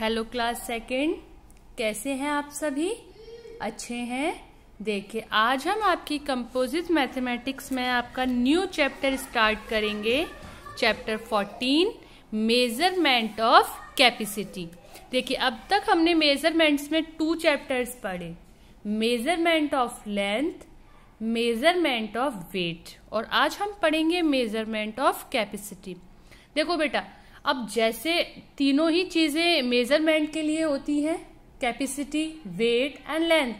Hello class second. कैसे हैं आप सभी? अच्छे हैं? देखिए, आज हम आपकी कंपोजिट मैथमेटिक्स में आपका न्यू चैप्टर स्टार्ट करेंगे। चैप्टर 14 मेज़रमेंट ऑफ़ कैपेसिटी देखिए, अब तक हमने मेजरमेंट्स में टू चैप्टर्स पढ़े। Measurement of length measurement of weight और आज हम पढ़ेंगे मेज़रमेंट ऑफ़ कैपेसिटी देखो बेटा अब जैसे तीनों ही चीज़ें मेज़रमेंट के लिए होती हैं कैपेसिटी वेट एंड लेंथ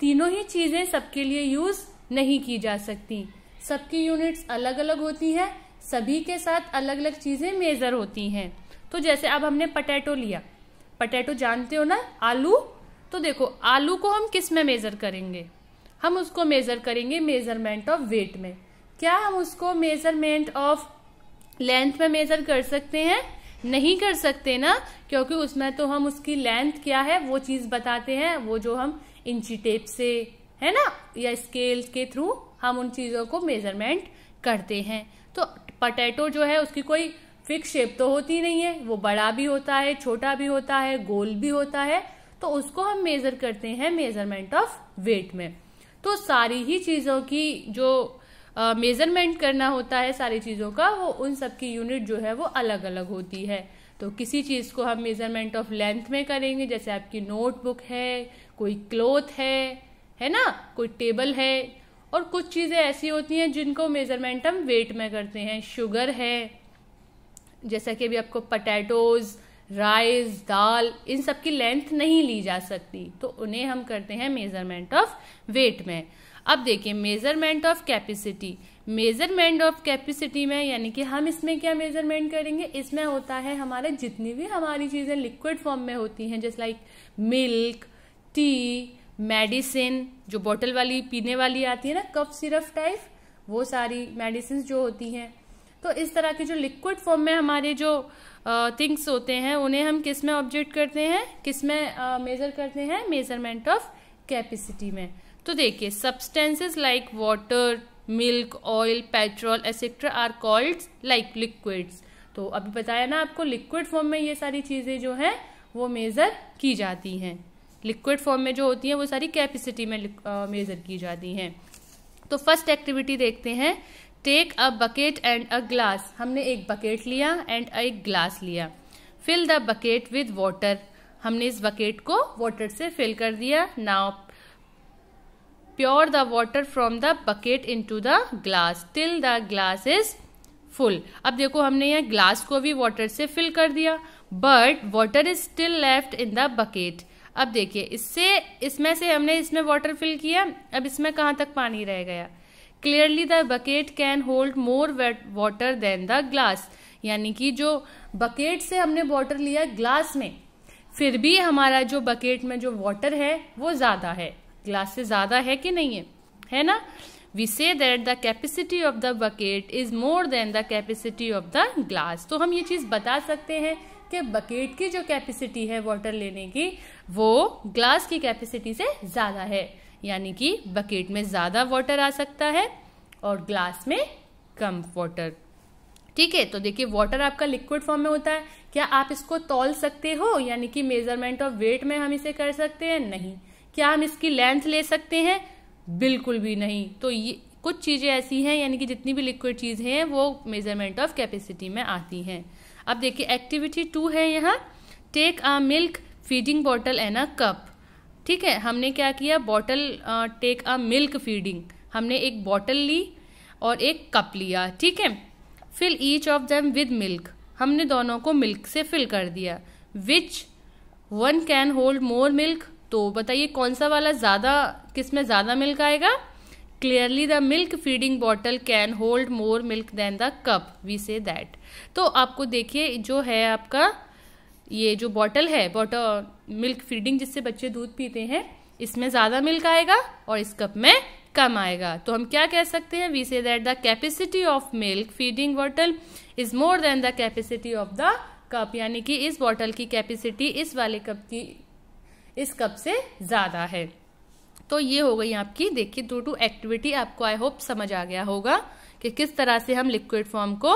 तीनों ही चीज़ें सबके लिए यूज़ नहीं की जा सकती। सबकी यूनिट्स अलग अलग होती हैं, सभी के साथ अलग अलग चीज़ें मेजर होती हैं। तो जैसे अब हमने पटेटो लिया। पटेटो जानते हो ना? आलू? तो देखो, आलू को हम किसमें मेजर करेंगे? हम उसको मेजर करेंगे मेज़रमेंट ऑफ़ वेट में। क्या हम उसको मेज़रमेंट ऑफ़ लेंथ में मेजर कर सकते हैं? नहीं कर सकते ना? क्योंकि उसमें तो हम उसकी लेंथ क्या है, वो चीज़ बताते हैं, वो जो हम इंची टेप से, है ना? या स्केल के थ्रू हम उन चीज़ों को मेज़रमेंट करते हैं। तो पटेटो जो है, उसकी कोई फिक्स शेप तो होती नहीं है। वो बड़ा भी होता है, छोटा भी होता है, गोल भी होता है। तो उसको हम मेजर करते हैं मेज़रमेंट ऑफ़ वेट में। तो सारी ही चीज़ों की जो मेज़रमेंट करना होता है सारी चीज़ों का, वो उन सब की यूनिट जो है वो अलग अलग होती है। तो किसी चीज़ को हम मेज़रमेंट ऑफ़ लेंथ में करेंगे, जैसे आपकी नोटबुक है, कोई क्लोथ है है ना? कोई टेबल है, और कुछ चीज़ें ऐसी होती हैं जिनको मेज़रमेंट हम वेट में करते हैं। शुगर है, जैसा कि अभी आपको पटैटोज राइस दाल, इन सब की लेंथ नहीं ली जा सकती तो उन्हें हम करते हैं मेज़रमेंट ऑफ़ वेट में। अब देखिए measurement of capacity measurement of capacity में, यानी कि हम इसमें क्या मेज़रमेंट करेंगे? इसमें होता है हमारे जितनी भी हमारी चीज़ें लिक्विड फॉर्म में होती हैं, जैसे लाइक मिल्क टी मेडिसिन जो बोतल वाली, पीने वाली आती है ना कफ सिरप टाइप वो सारी मेडिसिन जो होती हैं। तो इस तरह के जो लिक्विड फॉर्म में हमारे जो थिंग्स होते हैं, उन्हें हम किसमें ऑब्जेक्ट करते हैं? किसमें मेजर करते हैं? मेज़रमेंट ऑफ़ कैपेसिटी में। तो देखिए substances like water milk oil petrol etcetera are called like liquids तो अभी बताया ना आपको लिक्विड फॉर्म में ये सारी चीज़ें जो है, वो मेजर की जाती हैं। लिक्विड फॉर्म में जो होती हैं, वो सारी कैपेसिटी में मेजर की जाती हैं। तो फ़र्स्ट एक्टिविटी देखते हैं। Take a bucket and a glass हमने एक बकेट लिया एंड एक ग्लास लिया। Fill the bucket with water हमने इस बकेट को वाटर से फिल कर दिया। Now pour the water from the bucket into the glass till the glass is full अब देखो, हमने यहाँ ग्लास को भी वाटर से फिल कर दिया but water is still left in the bucket अब देखिए, इससे, इसमें से हमने इसमें वाटर फिल किया, अब इसमें कहाँ तक पानी रह गया? Clearly the bucket can hold more water than the glass यानी कि जो बकेट से हमने वाटर लिया ग्लास में, फिर भी हमारा जो बकेट में जो वाटर है, वो ज़्यादा है। ग्लास से ज़्यादा है कि नहीं है है ना we say that the capacity of the bucket is more than the capacity of the glass तो हम ये चीज़ बता सकते हैं कि बकेट की जो कैपेसिटी है वाटर लेने की, वो ग्लास की कैपेसिटी से ज़्यादा है। यानी कि बकेट में ज़्यादा वाटर आ सकता है और ग्लास में कम वाटर ठीक है? तो देखिए वाटर आपका लिक्विड फॉर्म में होता है। क्या आप इसको तौल सकते हो? यानी कि मेज़रमेंट ऑफ़ वेट में हम इसे कर सकते हैं? नहीं। क्या हम इसकी लेंथ ले सकते हैं? बिल्कुल भी नहीं। तो ये कुछ चीज़ें ऐसी हैं, यानी कि जितनी भी लिक्विड चीज़ें हैं, वो मेज़रमेंट ऑफ़ कैपेसिटी में आती हैं। अब देखिए एक्टिविटी टू है यहाँ। Take a milk feeding bottle and a cup ठीक है, हमने क्या किया? Bottle take a milk feeding हमने एक बॉटल ली और एक कप लिया। ठीक है? Fill each of them with milk हमने दोनों को मिल्क से फिल कर दिया। Which one can hold more milk तो बताइए कौन सा वाला ज़्यादा, किसमें ज़्यादा मिल्क आएगा? Clearly the milk feeding bottle can hold more milk than the cup we say that तो आपको देखिए, जो है आपका, ये जो बॉटल है बॉटल मिल्क फीडिंग जिससे बच्चे दूध पीते हैं, इसमें ज़्यादा मिल्क आएगा और इस कप में कम आएगा। तो हम क्या कह सकते हैं? We say that the capacity of milk feeding bottle is more than the capacity of the cup यानी कि इस बॉटल की कैपेसिटी इस वाले कप की इस कप से ज़्यादा है। तो ये हो गई आपकी, देखिए टू टू एक्टिविटी आपको आई होप समझ आ गया होगा कि किस तरह से हम लिक्विड फॉर्म को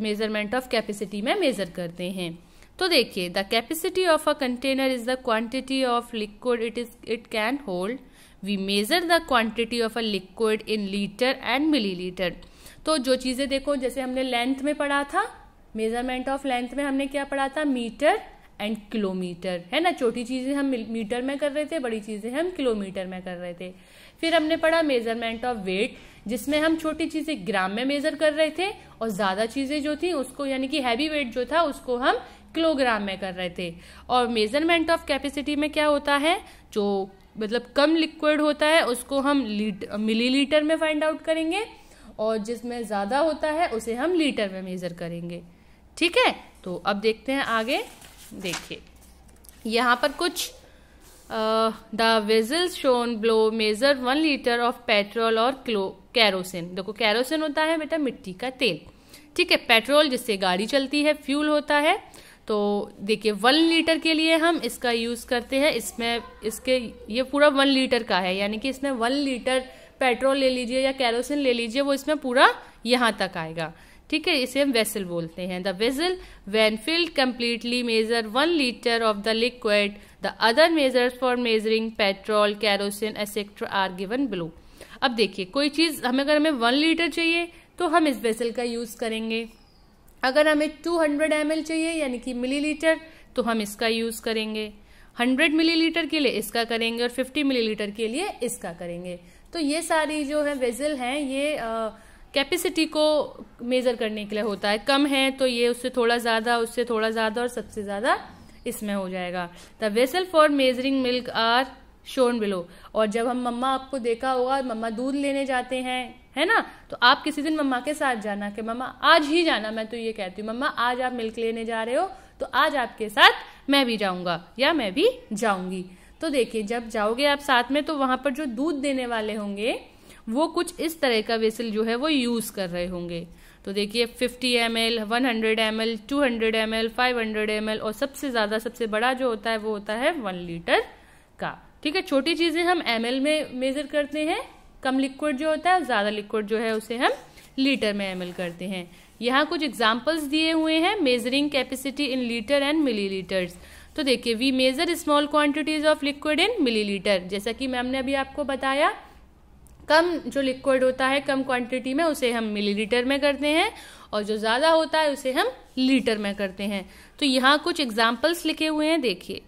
मेज़रमेंट ऑफ़ कैपेसिटी में मेजर करते हैं। तो देखिए the capacity of a container is the quantity of liquid it is it can hold we measure the quantity of a liquid in litre and millilitre तो जो चीज़ें देखो, जैसे हमने लेंथ में पढ़ा था मेज़रमेंट ऑफ़ लेंथ में हमने क्या पढ़ा था? मीटर एंड किलोमीटर है ना? छोटी चीज़ें हम मीटर में कर रहे थे, बड़ी चीज़ें हम किलोमीटर में कर रहे थे। फिर हमने पढ़ा मेज़रमेंट ऑफ़ वेट जिसमें हम छोटी चीज़ें ग्राम में मेजर कर रहे थे और ज़्यादा चीज़ें जो थी, उसको यानी कि हैवी वेट जो था, उसको हम किलोग्राम में कर रहे थे। और मेज़रमेंट ऑफ़ कैपेसिटी में क्या होता है? जो मतलब कम लिक्विड होता है, उसको हम मिलीलीटर में फाइंड आउट करेंगे और जिसमें ज़्यादा होता है, उसे हम लीटर में मेजर करेंगे। ठीक है? तो अब देखते हैं आगे। देखिए। यहाँ पर कुछ the vessels shown below measure one litre of petrol और क्लो, कैरोसिन। देखो, कैरोसिन होता है बेटा मिट्टी का तेल। ठीक है, पेट्रोल जिससे गाड़ी चलती है, फ्यूल होता है। तो देखिए, वन लीटर के लिए हम इसका यूज़ करते हैं। इसमें, इसके, ये पूरा वन लीटर का है। यानी कि इसमें वन लीटर पेट्रोल ले लीजिए या कैरोसिन ले लीजिए, वो इसमें पूरा यहाँ तक आएगा। ठीक है, इसे हम वेसल बोलते हैं। The vessel when filled completely measure one litre of the liquid the other measure for measuring petrol kerosene etcetera are given below अब देखिए, कोई चीज़, हमें अगर हमें वन लीटर चाहिए तो हम इस वेसल का यूज़ करेंगे। अगर हमें 200 हंड्रेड एम एल चाहिए, यानी कि मिलीलीटर तो हम इसका यूज़ करेंगे। 100 मिलीलीटर के लिए इसका करेंगे और 50 मिलीलीटर के लिए इसका करेंगे। तो ये सारी जो है वेजल हैं, ये कैपेसिटी को मेजर करने के लिए होता है। कम है तो ये उससे थोड़ा ज़्यादा, उससे थोड़ा ज़्यादा और सबसे ज़्यादा इसमें हो जाएगा। The vessel for measuring milk are shown below और जब हम मम्मा आपको देखा होगा, मम्मा दूध लेने जाते हैं, है ना? तो आप किसी दिन मम्मा के साथ जाना कि मम्मा आज ही जाना, मैं तो ये कहती हूँ, मम्मा आज आप मिल्क लेने जा रहे हो तो आज आपके साथ मैं भी जाऊँगा या मैं भी जाऊँगी। तो देखिए, जब जाओगे आप साथ में तो वहाँ पर जो दूध देने वाले होंगे वो कुछ इस तरह का वेसल जो है वो यूज़ कर रहे होंगे। तो देखिए 50 M L, one hundred M L, two hundred M L, five hundred M L और सबसे ज़्यादा, सबसे बड़ा जो होता है, वो होता है वन लीटर का। ठीक है, छोटी चीज़ें हम एम एल में मेजर करते हैं। कम लिक्विड जो होता है, ज़्यादा लिक्विड जो है, उसे हम लीटर में एम करते हैं। यहाँ कुछ एग्जाम्पल्स दिए हुए हैं measuring capacity in litre and millilitres तो देखिए we measure small quantities of liquid in millilitre जैसा कि मैम ने अभी आपको बताया कम जो लिक्विड होता है, कम क्वांटिटी में उसे हम मिलीलीटर में करते हैं और जो ज़्यादा होता है उसे हम लीटर में करते हैं। तो यहाँ कुछ एग्जाम्पल्स लिखे हुए हैं, देखिए।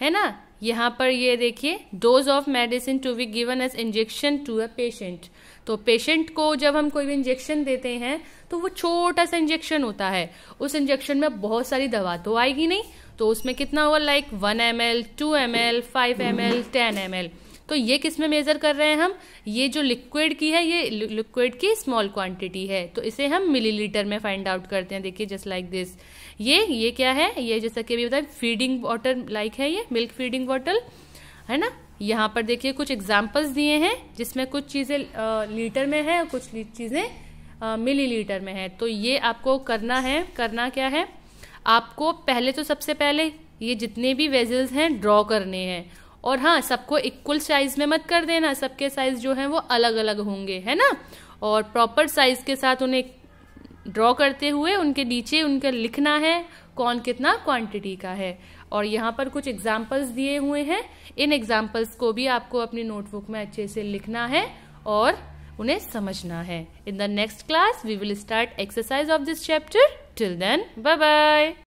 है ना? यहाँ पर ये देखिए dose of medicine to be given as injection to a patient तो पेशेंट को जब हम कोई भी इंजेक्शन देते हैं तो वो छोटा सा इंजेक्शन होता है। उस इंजेक्शन में बहुत सारी दवा तो आएगी नहीं। तो उसमें कितना होगा like one M L two M L five M L ten M L तो ये किसमें मेजर कर रहे हैं हम? ये जो लिक्विड की है, ये लिक्विड की स्मॉल क्वांटिटी है। तो इसे हम मिलीलीटर में फाइंड आउट करते हैं। देखिए जस्ट लाइक दिस ये ये क्या है? ये जैसा कि अभी बताए फीडिंग वाटर लाइक है ये मिल्क फीडिंग बॉटल है ना? यहाँ पर देखिए, कुछ एग्जाम्पल्स दिए हैं, जिसमें कुछ चीज़ें लीटर में है और कुछ चीज़ें मिली लीटर में है। तो ये आपको करना है, करना क्या है? आपको पहले तो सबसे पहले ये जितने भी वेजल्स हैं ड्रॉ करने हैं। और हाँ सबको इक्वल साइज़ में मत कर देना। सबके साइज़ जो है वो अलग अलग होंगे, है ना? और प्रॉपर साइज़ के साथ उन्हें ड्रॉ करते हुए उनके नीचे उनका लिखना है कौन कितना क्वांटिटी का है। और यहाँ पर कुछ एग्जाम्पल्स दिए हुए हैं। इन एग्जाम्पल्स को भी आपको अपनी नोटबुक में अच्छे से लिखना है और उन्हें समझना है। In the next class we will start exercise of this chapter till then bye bye